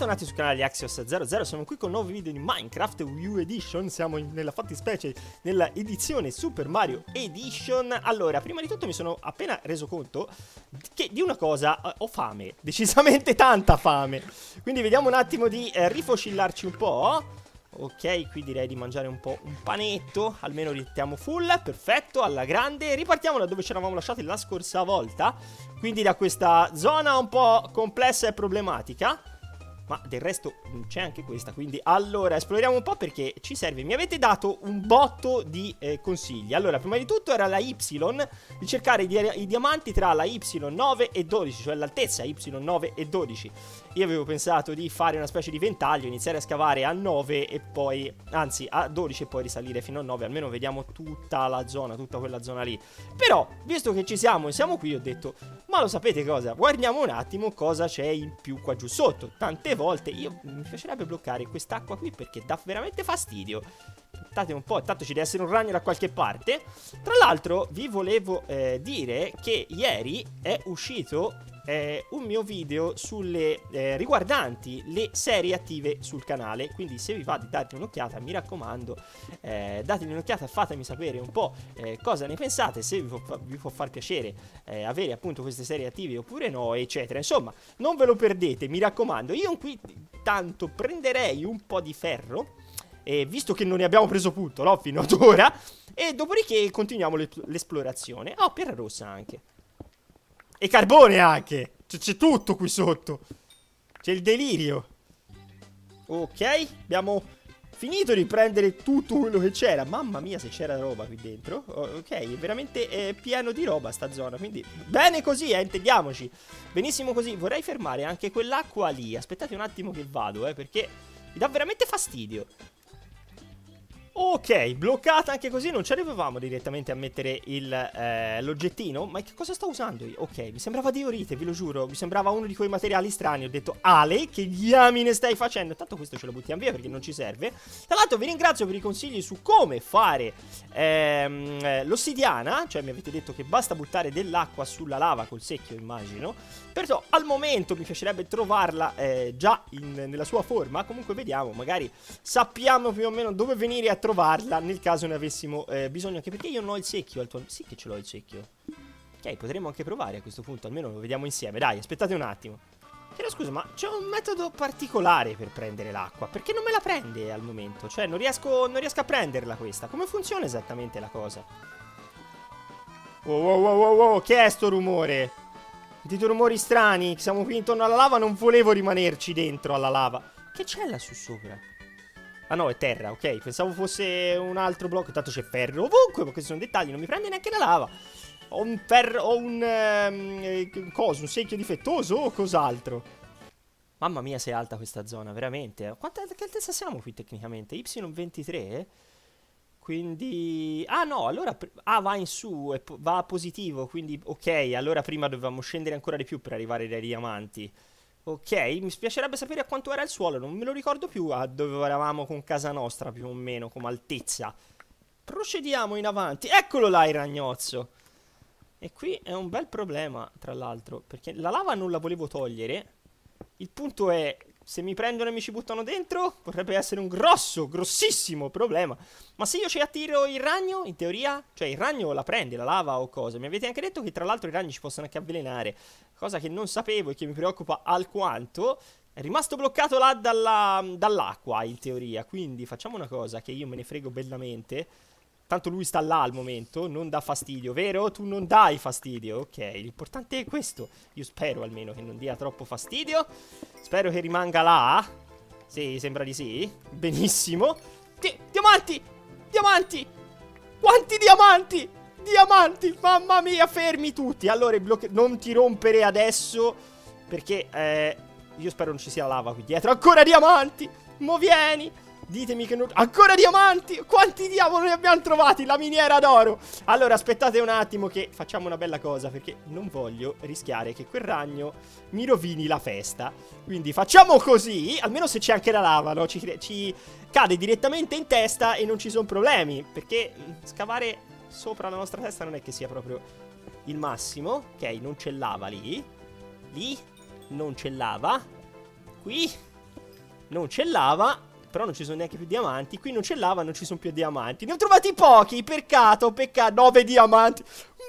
Bentornati sul canale di Axios00, siamo qui con un nuovo video di Minecraft Wii U Edition Siamo in, nella fattispecie nella edizione Super Mario Edition. Allora, prima di tutto mi sono appena reso conto che di una cosa eh, ho fame Decisamente tanta fame. Quindi vediamo un attimo di eh, rifocillarci un po' Ok, qui direi di mangiare un po' un panetto Almeno rittiamo full, perfetto, alla grande. Ripartiamo da dove ci eravamo lasciati la scorsa volta Quindi da questa zona un po' complessa e problematica ma del resto c'è anche questa, quindi allora esploriamo un po' perché ci serve. Mi avete dato un botto di eh, consigli. Allora, prima di tutto era la Y, di cercare i, di i diamanti tra la Y9 e 12, cioè l'altezza Y9 e 12. Io avevo pensato di fare una specie di ventaglio, iniziare a scavare a 9 e poi, anzi a 12 e poi risalire fino a 9, almeno vediamo tutta la zona, tutta quella zona lì. Però, visto che ci siamo e siamo qui, ho detto, ma lo sapete cosa? Guardiamo un attimo cosa c'è in più qua giù sotto. Tante volte io mi piacerebbe bloccare quest'acqua qui perché dà veramente fastidio. Aspettate un po', tanto ci deve essere un ragno da qualche parte. Tra l'altro vi volevo eh, dire che ieri è uscito eh, un mio video sulle eh, riguardanti le serie attive sul canale. Quindi se vi va di darti un'occhiata, mi raccomando, eh, datemi un'occhiata, fatemi sapere un po' eh, cosa ne pensate, se vi può, vi può far piacere eh, avere appunto queste serie attive oppure no, eccetera. Insomma, non ve lo perdete, mi raccomando. Io qui tanto prenderei un po' di ferro. E visto che non ne abbiamo preso punto, no? Fino ad ora. E dopodiché continuiamo l'esplorazione. Oh, perra rossa anche. E carbone anche. C'è tutto qui sotto. C'è il delirio. Ok, abbiamo finito di prendere tutto quello che c'era. Mamma mia se c'era roba qui dentro. Oh, ok, è veramente eh, pieno di roba sta zona. Quindi bene così, eh, intendiamoci. Benissimo così. Vorrei fermare anche quell'acqua lì. Aspettate un attimo che vado, eh, perché mi dà veramente fastidio. Ok, bloccata anche così, non ci arrivavamo direttamente a mettere eh, l'oggettino. Ma che cosa sto usando io? Ok, mi sembrava diorite, ve lo giuro. Mi sembrava uno di quei materiali strani. Ho detto, Ale, che diamine stai facendo? Tanto questo ce lo buttiamo via perché non ci serve. Tra l'altro vi ringrazio per i consigli su come fare ehm, eh, l'ossidiana. Cioè mi avete detto che basta buttare dell'acqua sulla lava col secchio, immagino. Perciò al momento mi piacerebbe trovarla eh, già in, nella sua forma. Comunque vediamo, magari sappiamo più o meno dove venire a trovare trovarla nel caso ne avessimo eh, bisogno. Anche perché io non ho il secchio attualmente. Sì che ce l'ho il secchio. Ok, potremmo anche provare a questo punto. Almeno lo vediamo insieme. Dai, aspettate un attimo. Chiedo scusa, ma c'è un metodo particolare per prendere l'acqua? Perché non me la prende al momento? Cioè, non riesco, non riesco a prenderla questa. Come funziona esattamente la cosa? Wow, wow, wow, wow, wow. Che è sto rumore? Sentito rumori strani. Siamo qui intorno alla lava. Non volevo rimanerci dentro alla lava. Che c'è lassù sopra? Ah no, è terra, ok. Pensavo fosse un altro blocco. Tanto c'è ferro ovunque, ma questi sono dettagli. Non mi prende neanche la lava. Ho un ferro, ho un... Um, coso, un secchio difettoso o cos'altro? Mamma mia se è alta questa zona, veramente. Quanta, che altezza siamo qui tecnicamente? Y23? Quindi... Ah no, allora... Ah, va in su, va positivo, quindi ok. Allora prima dovevamo scendere ancora di più per arrivare dai diamanti. Ok, mi spiacerebbe sapere a quanto era il suolo, non me lo ricordo più a dove eravamo con casa nostra più o meno, come altezza. Procediamo in avanti. Eccolo là il ragnozzo. E qui è un bel problema, tra l'altro, perché la lava non la volevo togliere. Il punto è, se mi prendono e mi ci buttano dentro, potrebbe essere un grosso, grossissimo problema. Ma se io ci attiro il ragno, in teoria, cioè il ragno la prende, la lava o cosa? Mi avete anche detto che tra l'altro i ragni ci possono anche avvelenare, cosa che non sapevo e che mi preoccupa alquanto. È rimasto bloccato là dall'acqua, dall in teoria, quindi facciamo una cosa che io me ne frego bellamente Tanto lui sta là al momento, non dà fastidio, vero? Tu non dai fastidio, ok. L'importante è questo. Io spero almeno che non dia troppo fastidio. Spero che rimanga là. Sì, sembra di sì. Benissimo. Di diamanti! Diamanti! Quanti diamanti! Diamanti! Mamma mia, fermi tutti! Allora, non ti rompere adesso, perché eh, io spero non ci sia lava qui dietro. Ancora diamanti! Mo vieni! Ditemi che non... Ancora diamanti! Quanti diavoli ne abbiamo trovati? La miniera d'oro! Allora, aspettate un attimo che facciamo una bella cosa, perché non voglio rischiare che quel ragno mi rovini la festa. Quindi facciamo così, almeno se c'è anche la lava, no? Ci, ci cade direttamente in testa e non ci sono problemi, perché mm, scavare sopra la nostra testa non è che sia proprio il massimo. Ok, non c'è lava lì. Lì non c'è lava. Qui non c'è lava, però non ci sono neanche più diamanti. Qui non c'è lava, non ci sono più diamanti. Ne ho trovati pochi, peccato, peccato. Nove diamanti.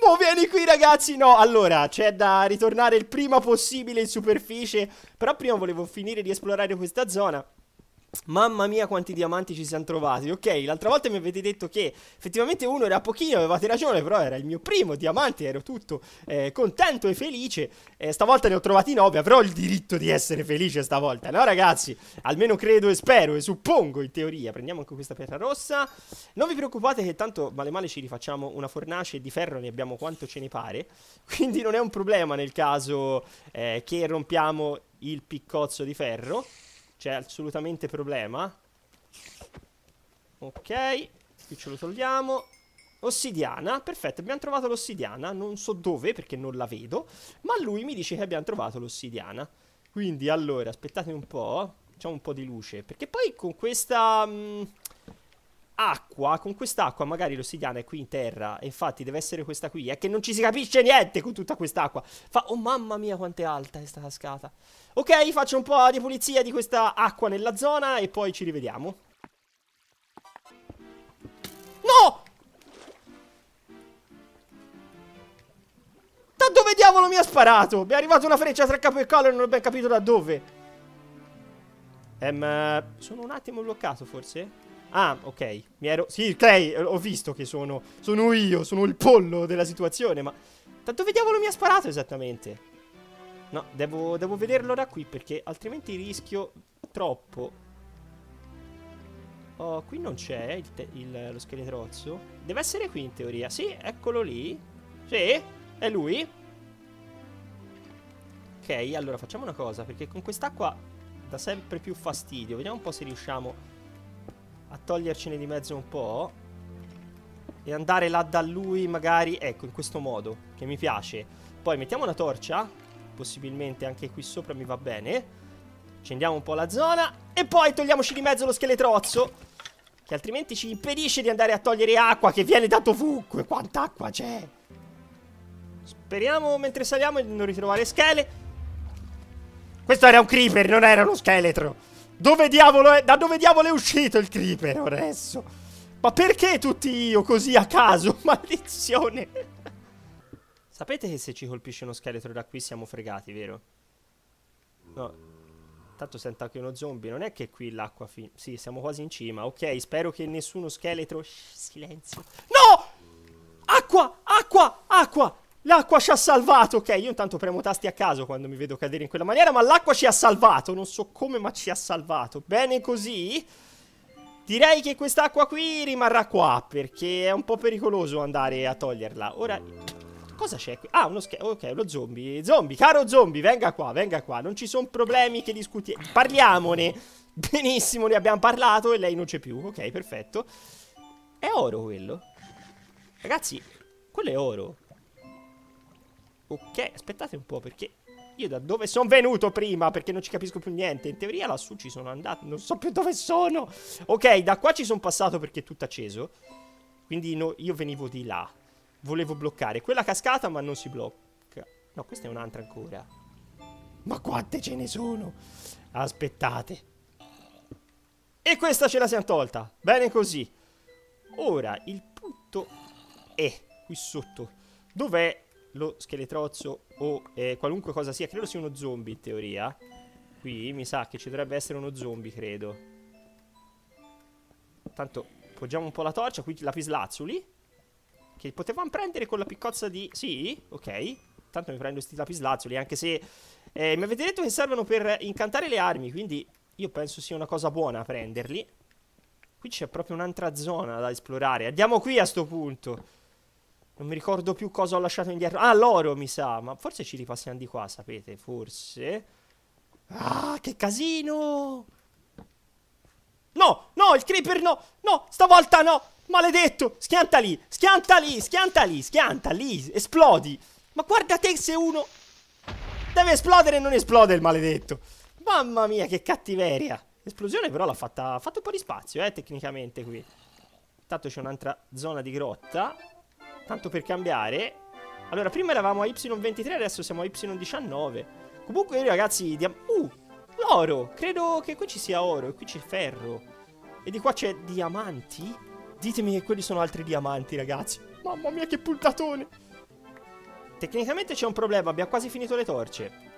Mo vieni qui ragazzi, no. Allora, c'è da ritornare il prima possibile in superficie. Però prima volevo finire di esplorare questa zona. Mamma mia quanti diamanti ci siamo trovati. Ok, l'altra volta mi avete detto che effettivamente uno era pochino, avevate ragione Però era il mio primo diamante, ero tutto eh, contento e felice. Eh, Stavolta ne ho trovati nove, avrò il diritto di essere felice stavolta No ragazzi, almeno credo e spero e suppongo in teoria. Prendiamo anche questa pietra rossa. Non vi preoccupate che tanto male male ci rifacciamo una fornace di ferro Ne abbiamo quanto ce ne pare. Quindi non è un problema nel caso eh, che rompiamo il piccozzo di ferro c'è assolutamente problema. Ok, qui ce lo togliamo. Ossidiana, perfetto, abbiamo trovato l'ossidiana, non so dove perché non la vedo, ma lui mi dice che abbiamo trovato l'ossidiana. Quindi allora, aspettate un po', facciamo un po' di luce, perché poi con questa... Mh, mm, acqua, con quest'acqua magari l'ossidiana è qui in terra infatti deve essere questa qui, è che non ci si capisce niente con tutta quest'acqua. Fa oh mamma mia quanto è alta questa cascata. Ok, faccio un po' di pulizia di questa acqua nella zona e poi ci rivediamo. No! Da dove diavolo mi ha sparato? Mi è arrivata una freccia tra capo e collo e non ho ben capito da dove. Ehm, sono un attimo bloccato forse? Ah, ok. Mi ero... Sì, ok, ho visto che sono... Sono io, sono il pollo della situazione, ma... Tanto vediamo mi ha sparato esattamente? No, devo, devo vederlo da qui perché altrimenti rischio troppo. Oh, qui non c'è lo scheletrozzo. Deve essere qui in teoria. Sì, eccolo lì. Sì, è lui. Ok, allora facciamo una cosa, perché con quest'acqua dà sempre più fastidio. Vediamo un po' se riusciamo a togliercene di mezzo un po' e andare là da lui magari, ecco, in questo modo, che mi piace. Poi mettiamo una torcia, possibilmente anche qui sopra mi va bene. Accendiamo un po' la zona e poi togliamoci di mezzo lo scheletrozzo, che altrimenti ci impedisce di andare a togliere acqua che viene da ovunque. Quanta acqua c'è? Speriamo mentre saliamo di non ritrovare schele. Questo era un creeper, non era uno scheletro. Dove diavolo è? Da dove diavolo è uscito il creeper adesso? Ma perché tutti io così a caso? Maledizione! Sapete che se ci colpisce uno scheletro da qui siamo fregati, vero? No. Tanto sento anche uno zombie. Non è che qui l'acqua fin... Sì, siamo quasi in cima. Ok, spero che nessuno scheletro... Shh, silenzio. No! Acqua! Acqua! Acqua! L'acqua ci ha salvato, ok, io intanto premo tasti a caso quando mi vedo cadere in quella maniera, ma l'acqua ci ha salvato, non so come ma ci ha salvato. Bene così, direi che quest'acqua qui rimarrà qua, perché è un po' pericoloso andare a toglierla. Ora, cosa c'è qui? Ah, uno schermo, ok, lo zombie. Zombie, caro zombie, venga qua, venga qua, non ci sono problemi che discutiamo, parliamone. Benissimo, ne abbiamo parlato e lei non c'è più, ok, perfetto. È oro quello? Ragazzi, quello è oro. Ok, aspettate un po' perché io da dove sono venuto prima? Perché non ci capisco più niente. In teoria lassù ci sono andato, non so più dove sono. Ok, da qua ci sono passato perché è tutto acceso. Quindi no, io venivo di là. Volevo bloccare quella cascata ma non si blocca. No, questa è un'altra ancora. Ma quante ce ne sono? Aspettate. E questa ce la siamo tolta. Bene così. Ora, il punto è qui sotto. Dov'è lo scheletrozzo o eh, qualunque cosa sia, credo sia uno zombie in teoria. Qui mi sa che ci dovrebbe essere uno zombie, credo. Tanto poggiamo un po' la torcia, qui lapislazzuli. Che potevamo prendere con la piccozza di... Sì, ok. Tanto mi prendo questi lapislazzuli, anche se... Eh, mi avete detto che servono per incantare le armi, quindi io penso sia una cosa buona prenderli. Qui c'è proprio un'altra zona da esplorare. Andiamo qui a sto punto. Non mi ricordo più cosa ho lasciato indietro. Ah, l'oro mi sa. Ma forse ci ripassiamo di qua, sapete? Forse. Ah, che casino! No, no, il creeper no! No, stavolta no! Maledetto! Schianta lì! Schianta lì! Schianta lì! Schianta lì! Esplodi! Ma guarda te se uno... Deve esplodere e non esplode il maledetto! Mamma mia, che cattiveria! L'esplosione però l'ha fatta... Ha fatto un po' di spazio, eh, tecnicamente qui. Intanto c'è un'altra zona di grotta. Tanto per cambiare Allora prima eravamo a Y23 Adesso siamo a Y19 Comunque ragazzi diamo... Uh l'oro. Credo che qui ci sia oro e qui c'è ferro. E di qua c'è diamanti? Ditemi che quelli sono altri diamanti, ragazzi. Mamma mia, che puntatone. Tecnicamente c'è un problema, abbiamo quasi finito le torce.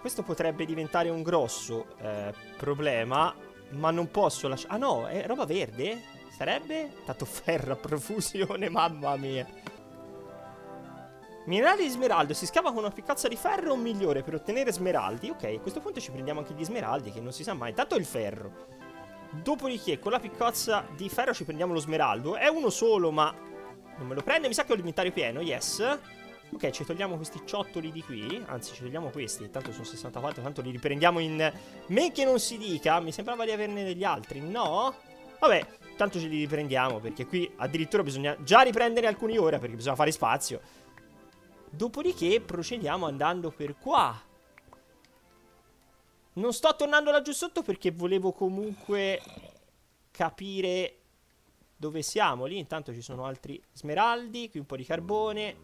Questo potrebbe diventare un grosso eh, problema, ma non posso lasciare... Ah no, è roba verde? Sarebbe? Tanto ferro a profusione, mamma mia. Minerali di smeraldo, si scava con una piccazza di ferro o migliore per ottenere smeraldi? Ok, a questo punto ci prendiamo anche gli smeraldi, che non si sa mai. Intanto il ferro. Dopodiché, con la piccazza di ferro ci prendiamo lo smeraldo. È uno solo, ma non me lo prende. Mi sa che ho l'inventario pieno, yes. Ok, ci togliamo questi ciottoli di qui. Anzi, ci togliamo questi. Tanto sono 64. Tanto li riprendiamo in men che non si dica. Mi sembrava di averne degli altri. No? Vabbè, tanto ce li riprendiamo. Perché qui addirittura bisogna già riprendere alcuni ora. Perché bisogna fare spazio. Dopodiché procediamo andando per qua. Non sto tornando laggiù sotto perché volevo comunque capire dove siamo. Lì intanto ci sono altri smeraldi. Qui un po' di carbone.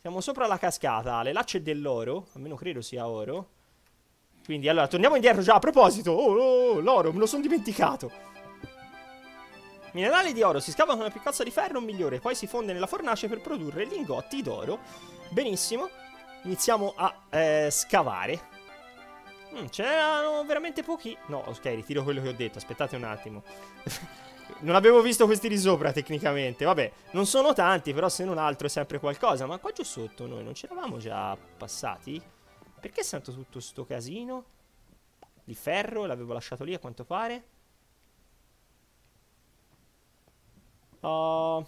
Siamo sopra la cascata, Ale. Là c'è dell'oro. Almeno credo sia oro. Quindi, allora, torniamo indietro già. A proposito, oh, oh, oh l'oro, me lo sono dimenticato. Minerali di oro si scavano con una piccozza di ferro migliore, poi si fonde nella fornace per produrre lingotti d'oro. Benissimo. Iniziamo a eh, scavare. Mm, ce n'erano veramente pochi. No, ok, ritiro quello che ho detto. Aspettate un attimo. Non avevo visto questi di sopra tecnicamente. Vabbè, non sono tanti, però se non altro è sempre qualcosa. Ma qua giù sotto noi non ci eravamo già passati? Perché sento tutto sto casino? Di ferro, l'avevo lasciato lì a quanto pare. Uh,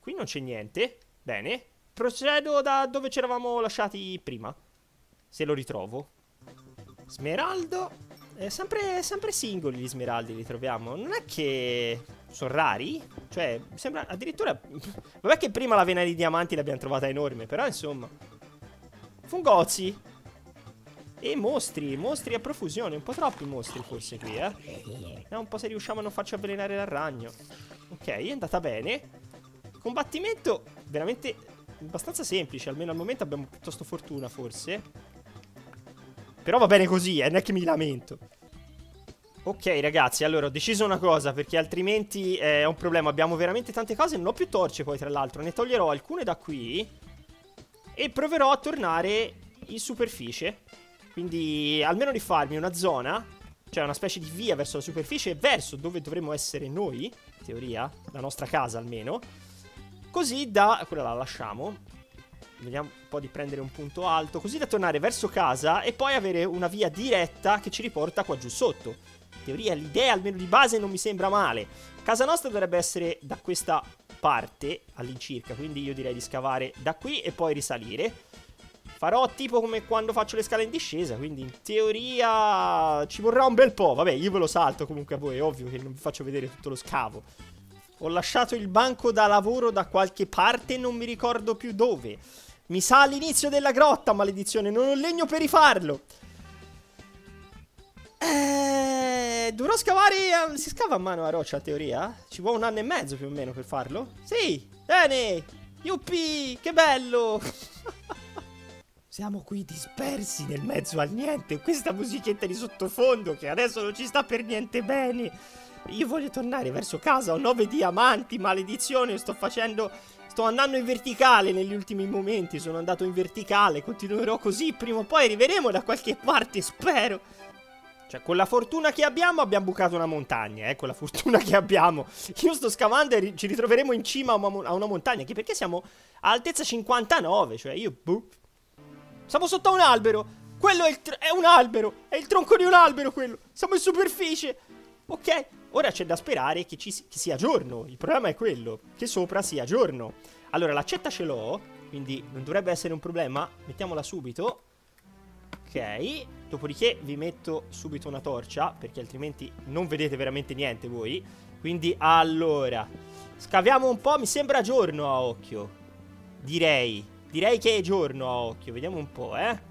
qui non c'è niente. Bene. Procedo da dove ci eravamo lasciati prima. Se lo ritrovo. Smeraldo. Eh, sempre, sempre singoli gli smeraldi li troviamo. Non è che sono rari? Cioè, sembra addirittura... Vabbè che prima la vena di diamanti l'abbiamo trovata enorme, però insomma... Fungozzi. E mostri, mostri a profusione. Un po' troppi mostri forse qui, eh. Vediamo un po' se riusciamo a non farci avvelenare dal ragno. Ok, è andata bene. Combattimento veramente abbastanza semplice. Almeno al momento abbiamo piuttosto fortuna, forse. Però va bene così, eh, non è che mi lamento. Ok ragazzi, allora ho deciso una cosa perché altrimenti è un problema. Abbiamo veramente tante cose, non ho più torce poi tra l'altro. Ne toglierò alcune da qui e proverò a tornare in superficie. Quindi almeno rifarmi una zona, cioè una specie di via verso la superficie, verso dove dovremmo essere noi, in teoria, la nostra casa almeno. Così da... quella la lasciamo. Vediamo un po' di prendere un punto alto, così da tornare verso casa e poi avere una via diretta che ci riporta qua giù sotto. In teoria l'idea, almeno di base, non mi sembra male. Casa nostra dovrebbe essere da questa parte all'incirca, quindi io direi di scavare da qui e poi risalire. Farò tipo come quando faccio le scale in discesa, quindi in teoria ci vorrà un bel po'. Vabbè, io ve lo salto comunque a voi, è ovvio che non vi faccio vedere tutto lo scavo. Ho lasciato il banco da lavoro da qualche parte non mi ricordo più dove. Mi sa all'inizio della grotta, maledizione. Non ho legno per rifarlo. Eh, dovrò scavare... Eh, si scava a mano a roccia, a teoria? Ci vuole un anno e mezzo più o meno per farlo? Sì, bene. Yuppie, che bello. Siamo qui dispersi nel mezzo al niente. Questa musichetta di sottofondo che adesso non ci sta per niente bene. Io voglio tornare verso casa. Ho nove diamanti, maledizione. Sto facendo Sto andando in verticale negli ultimi momenti, sono andato in verticale, continuerò così, prima o poi arriveremo da qualche parte, spero. Cioè, con la fortuna che abbiamo, abbiamo bucato una montagna, eh, con la fortuna che abbiamo. Io sto scavando e ci ritroveremo in cima a una, a una montagna, anche perché siamo a altezza 59, cioè io, boh. Siamo sotto a un albero, quello è, è un albero, è il tronco di un albero quello, siamo in superficie. Ok, ora c'è da sperare che, ci, che sia giorno. Il problema è quello, che sopra sia giorno. Allora, l'accetta ce l'ho, quindi non dovrebbe essere un problema. Mettiamola subito. Ok, dopodiché vi metto subito una torcia, perché altrimenti non vedete veramente niente voi. Quindi, allora, scaviamo un po', mi sembra giorno a occhio. Direi, direi che è giorno a occhio, vediamo un po', eh.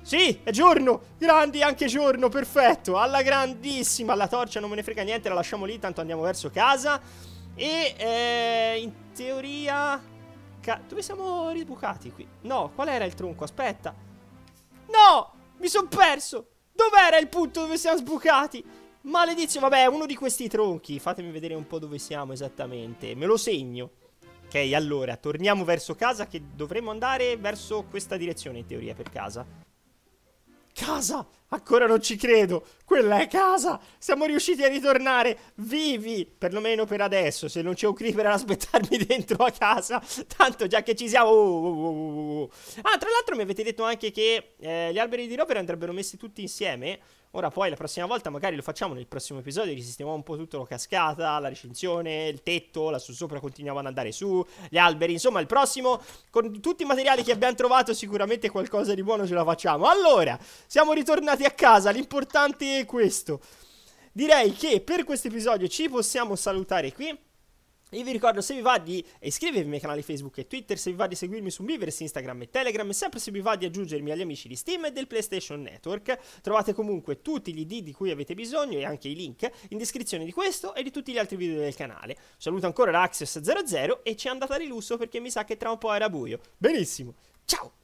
Sì, è giorno! Grandi, anche giorno, perfetto! Alla grandissima! La torcia non me ne frega niente, la lasciamo lì, tanto andiamo verso casa. E eh, in teoria... Dove siamo ribucati qui? No, qual era il tronco? Aspetta. Mi sono perso! Dov'era il punto dove siamo sbucati? Maledizione, vabbè, uno di questi tronchi. Fatemi vedere un po' dove siamo esattamente. Me lo segno. Ok, allora, torniamo verso casa che dovremmo andare verso questa direzione in teoria per casa. Casa! Ancora non ci credo! Quella è casa! Siamo riusciti a ritornare vivi! Perlomeno per adesso, se non c'è un creeper ad aspettarmi dentro a casa. Tanto già che ci siamo... Oh, oh, oh, ah, tra l'altro mi avete detto anche che eh, gli alberi di rover andrebbero messi tutti insieme. Ora poi la prossima volta magari lo facciamo nel prossimo episodio, risistemiamo un po' tutto la cascata, la recinzione, il tetto, lassù sopra continuiamo ad andare su, gli alberi, insomma il prossimo, con tutti i materiali che abbiamo trovato sicuramente qualcosa di buono ce la facciamo. Allora, siamo ritornati a casa, l'importante è questo. Direi che per questo episodio ci possiamo salutare qui. Io vi ricordo se vi va di iscrivervi ai miei canali Facebook e Twitter, se vi va di seguirmi su Miiverse, Instagram e Telegram, e sempre se vi va di aggiungermi agli amici di Steam e del PlayStation Network. Trovate comunque tutti gli ID di cui avete bisogno e anche i link in descrizione di questo e di tutti gli altri video del canale. Saluto ancora Raxios00 e ci è andata di lusso perché mi sa che tra un po' era buio. Benissimo, ciao!